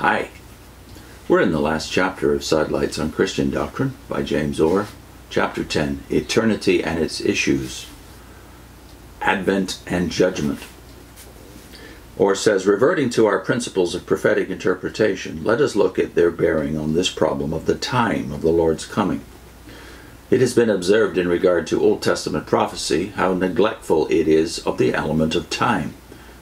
Hi. We're in the last chapter of Sidelights on Christian Doctrine by James Orr, chapter 10 Eternity and its Issues, Advent and Judgment. Orr says, reverting to our principles of prophetic interpretation, let us look at their bearing on this problem of the time of the Lord's coming. It has been observed in regard to Old Testament prophecy how neglectful it is of the element of time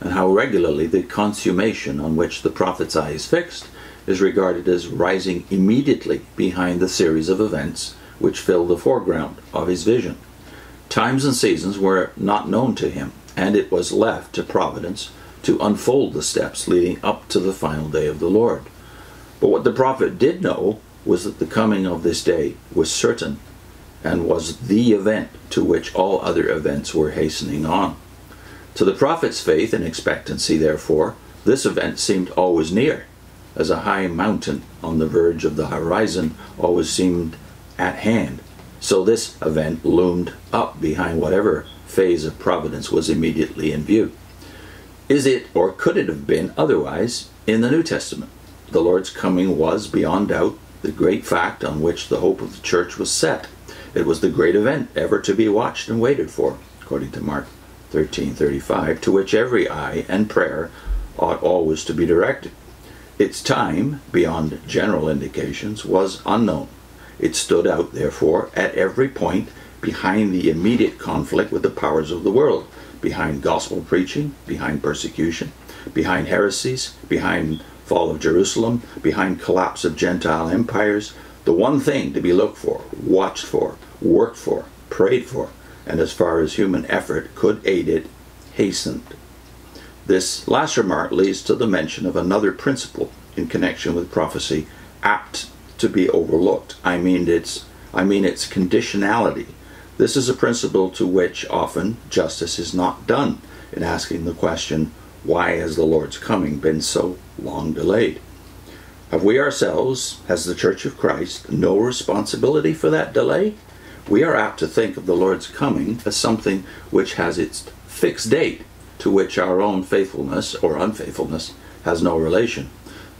and how regularly the consummation on which the prophet's eye is fixed is regarded as rising immediately behind the series of events which fill the foreground of his vision. Times and seasons were not known to him, and it was left to providence to unfold the steps leading up to the final day of the Lord. But what the prophet did know was that the coming of this day was certain and was the event to which all other events were hastening on. To the prophet's faith and expectancy, therefore, this event seemed always near, as a high mountain on the verge of the horizon always seemed at hand. So this event loomed up behind whatever phase of providence was immediately in view. Is it, or could it have been otherwise, in the New Testament? The Lord's coming was, beyond doubt, the great fact on which the hope of the church was set. It was the great event ever to be watched and waited for, according to Mark 1335, to which every eye and prayer ought always to be directed. Its time, beyond general indications, was unknown. It stood out, therefore, at every point behind the immediate conflict with the powers of the world, behind gospel preaching, behind persecution, behind heresies, behind fall of Jerusalem, behind collapse of Gentile empires. The one thing to be looked for, watched for, worked for, prayed for, and as far as human effort could aid it, hastened. This last remark leads to the mention of another principle in connection with prophecy apt to be overlooked. I mean its I mean its conditionality. This is a principle to which often justice is not done in asking the question, why has the Lord's coming been so long delayed? Have we ourselves, as the Church of Christ, no responsibility for that delay? We are apt to think of the Lord's coming as something which has its fixed date to which our own faithfulness or unfaithfulness has no relation.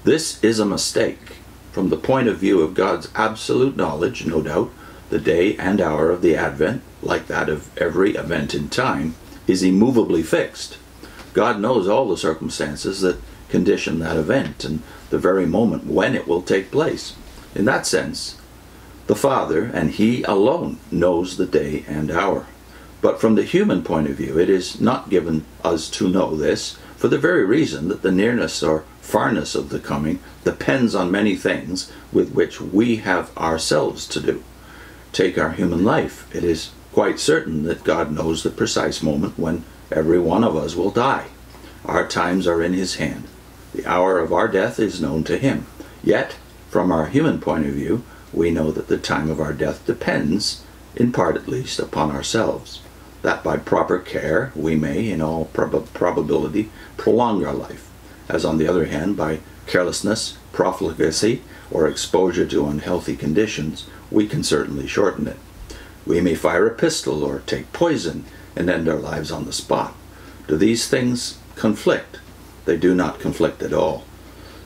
This is a mistake. From the point of view of God's absolute knowledge, no doubt, the day and hour of the Advent, like that of every event in time, is immovably fixed. God knows all the circumstances that condition that event and the very moment when it will take place. In that sense, the Father, and He alone, knows the day and hour. But from the human point of view, it is not given us to know this, for the very reason that the nearness or farness of the coming depends on many things with which we have ourselves to do. Take our human life. It is quite certain that God knows the precise moment when every one of us will die. Our times are in His hand. The hour of our death is known to Him. Yet, from our human point of view, we know that the time of our death depends, in part at least, upon ourselves, that by proper care we may, in all prob- probability, prolong our life, as on the other hand, by carelessness, profligacy, or exposure to unhealthy conditions, we can certainly shorten it. We may fire a pistol or take poison and end our lives on the spot. Do these things conflict? They do not conflict at all.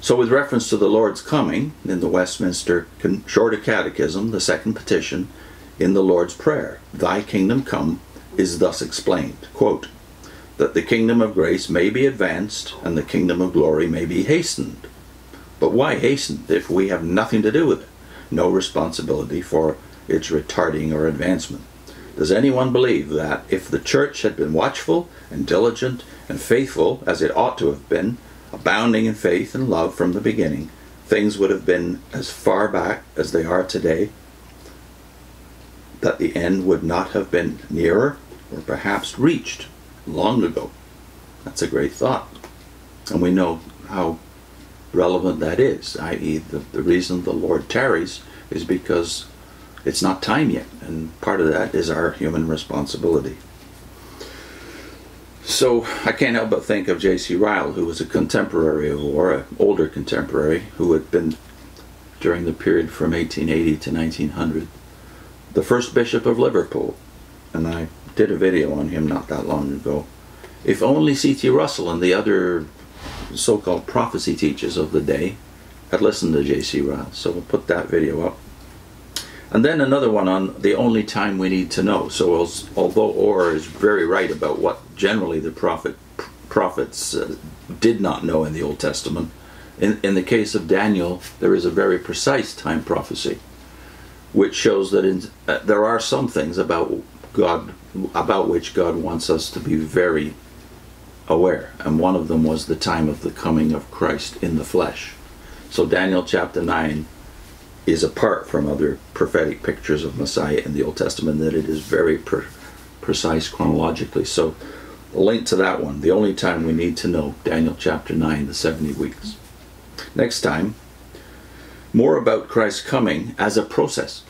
So, with reference to the Lord's coming, in the Westminster Shorter Catechism, the second petition, in the Lord's Prayer, Thy kingdom come, is thus explained quote, That the kingdom of grace may be advanced and the kingdom of glory may be hastened. But why hastened if we have nothing to do with it? No responsibility for its retarding or advancement. Does anyone believe that if the church had been watchful and diligent and faithful as it ought to have been, abounding in faith and love from the beginning, things would have been as far back as they are today, that the end would not have been nearer or perhaps reached long ago. That's a great thought. And we know how relevant that is, i.e., the, the reason the Lord tarries is because it's not time yet, and part of that is our human responsibility. So I can't help but think of J.C. Ryle, who was a contemporary of Orr, an older contemporary, who had been during the period from 1880 to 1900, the first bishop of Liverpool, and I did a video on him not that long ago. If only C.T. Russell and the other so-called prophecy teachers of the day had listened to J.C. Ryle. So we'll put that video up. And then another one on the only time we need to know. So although Orr is very right about what generally the prophet prophets uh, did not know in the Old Testament, in, in the case of Daniel, there is a very precise time prophecy, which shows that in, uh, there are some things about God about which God wants us to be very aware. And one of them was the time of the coming of Christ in the flesh. So Daniel chapter 9 is apart from other prophetic pictures of Messiah in the Old Testament that it is very precise chronologically. So link to that one, the only time we need to know, Daniel chapter 9, the 70 weeks. Next time, more about Christ's coming as a process.